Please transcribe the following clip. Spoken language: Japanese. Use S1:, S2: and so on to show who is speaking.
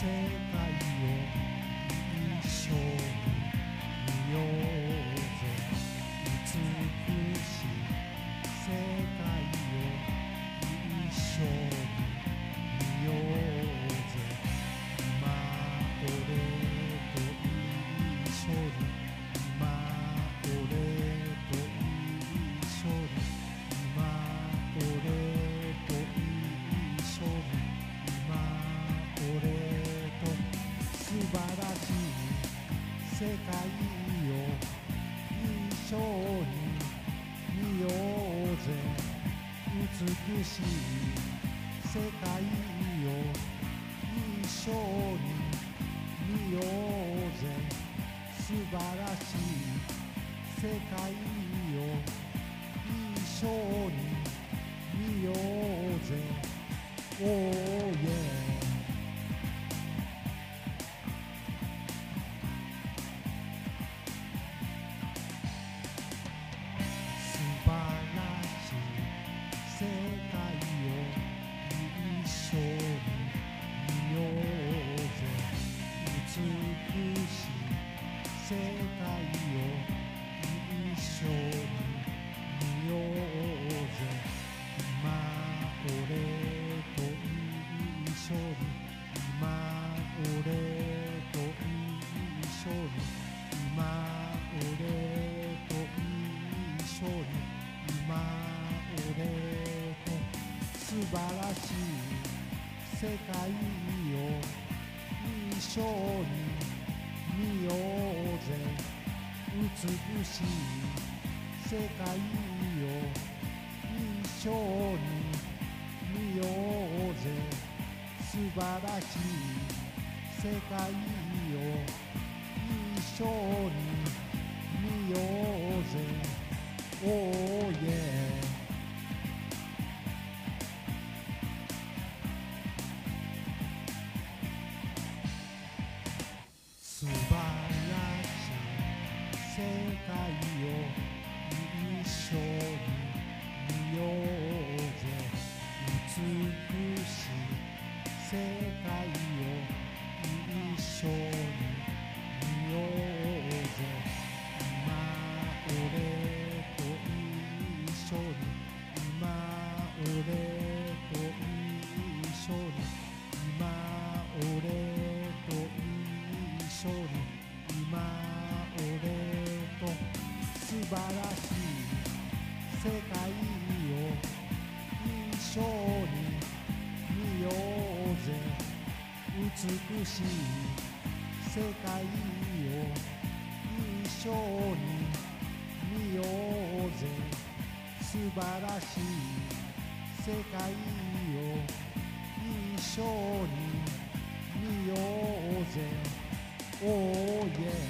S1: 世界を一生見ようぜ。美しい世界を一生見ようぜ。今俺と一緒に。今俺と一緒に。世界を一緒に見ようぜ。美しい世界を一緒に見ようぜ。素晴らしい世界を一緒に見ようぜ。一緒に見ようぜ今俺と一緒に今俺と一緒に今俺と一緒に今俺と素晴らしい世界を一緒に見ようぜ美しい世界を一緒に見ようぜ。素晴らしい世界を世界を一緒に見ようぜ美しい世界を一緒に見ようぜ今俺と一緒に今俺と一緒に今俺と一緒に今晴らしい世界を一緒に見ようぜ美しい世界を一緒に見ようぜ。素晴らしい世界を一緒に見ようぜ Oh yeah